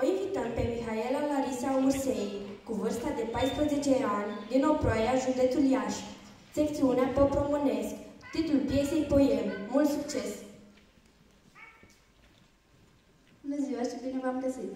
O invităm pe Mihaela Larisa Ursei, cu vârsta de 14 ani, din Oproaia, județul Iași. Secțiunea Pop Românesc. Titlul piesei Poem. Mult succes! Bună ziua și bine v-am găsit!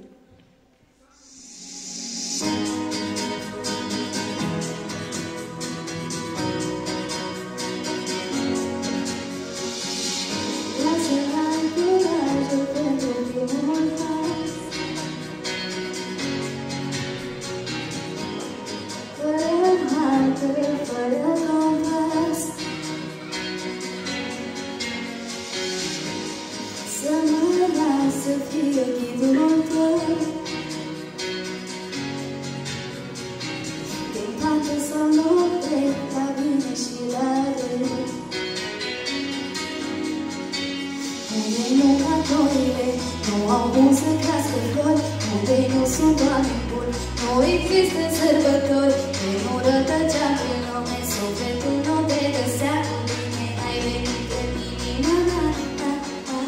Nu au cum să crească flori Unde nu sunt oameni buni, nu există sărbători De nu rătăcea pe lume, sufletul nu te găsea cu bine Ai venit în inima mea, a, a,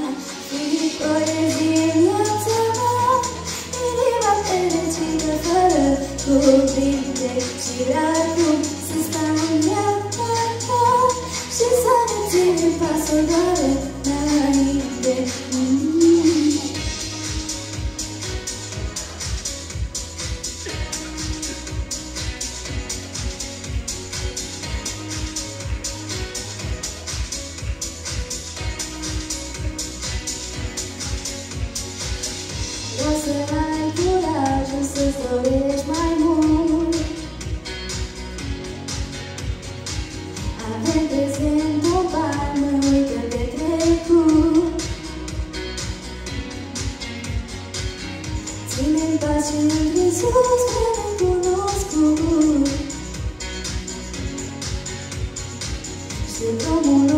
Fii poezie în viața mea Inima fericită fără cuvinte Și vreau acum să stau în viața ta Și să ne ținem pasul doar să-ți dorești mai mult. Avem prezent o palmă, uită de trecut. Ține-mi pace între sus, spre necunoscut Și drumul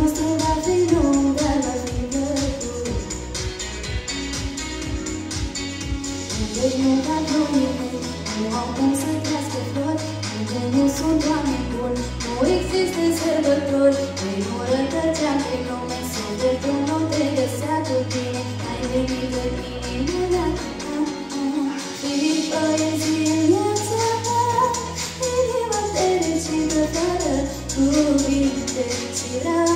În veșnic Nu au cum să crească flori Încă nu sunt oameni buni Nu există sărbători Prin urâtă cea de lume te găsea cu tine Ai venit de mine da, da, da. Fii poezie în viața mea Inima te recintă fără cuvinte și rău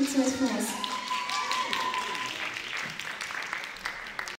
Mulțumesc frumos!